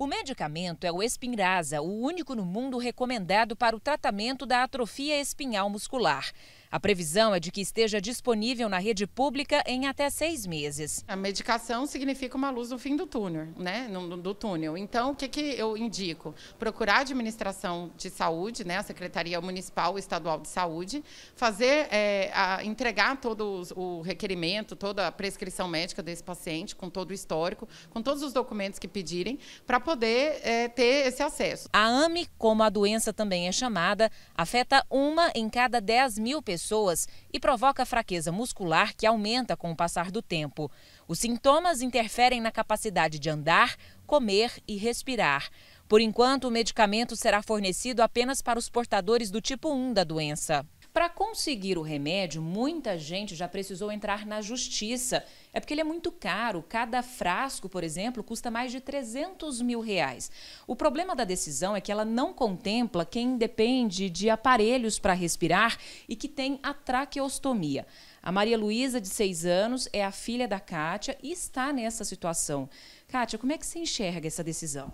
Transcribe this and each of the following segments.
O medicamento é o Espinraza, o único no mundo recomendado para o tratamento da atrofia espinhal muscular. A previsão é de que esteja disponível na rede pública em até seis meses. A medicação significa uma luz no fim do túnel, né? Do túnel. Então, o que, que eu indico? Procurar a administração de saúde, né? A Secretaria Municipal e Estadual de Saúde, fazer, é, a, entregar todo o requerimento, toda a prescrição médica desse paciente, com todo o histórico, com todos os documentos que pedirem, para poder é, ter esse acesso. A AME, como a doença também é chamada, afeta uma em cada 10 mil pessoas pessoas e provoca fraqueza muscular que aumenta com o passar do tempo. Os sintomas interferem na capacidade de andar, comer e respirar. Por enquanto, o medicamento será fornecido apenas para os portadores do tipo 1 da doença. Para conseguir o remédio, muita gente já precisou entrar na justiça. É porque ele é muito caro. Cada frasco, por exemplo, custa mais de 300 mil reais. O problema da decisão é que ela não contempla quem depende de aparelhos para respirar e que tem a traqueostomia. A Maria Luísa, de 6 anos, é a filha da Kátia e está nessa situação. Kátia, como é que você enxerga essa decisão?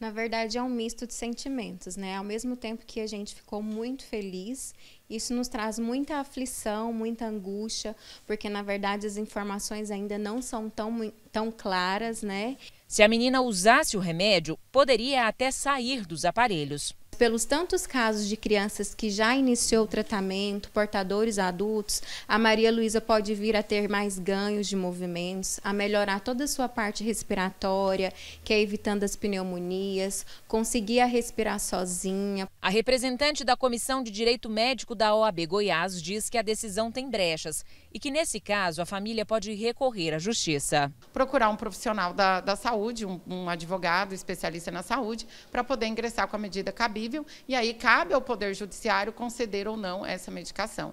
Na verdade, é um misto de sentimentos, né? Ao mesmo tempo que a gente ficou muito feliz, isso nos traz muita aflição, muita angústia, porque na verdade as informações ainda não são tão, tão claras, né? Se a menina usasse o remédio, poderia até sair dos aparelhos pelos tantos casos de crianças que já iniciou o tratamento, portadores adultos, a Maria Luísa pode vir a ter mais ganhos de movimentos, a melhorar toda a sua parte respiratória, que é evitando as pneumonias, conseguir a respirar sozinha. A representante da Comissão de Direito Médico da OAB Goiás diz que a decisão tem brechas e que, nesse caso, a família pode recorrer à justiça. Procurar um profissional da, da saúde, um, um advogado especialista na saúde, para poder ingressar com a medida cabível e aí cabe ao Poder Judiciário conceder ou não essa medicação.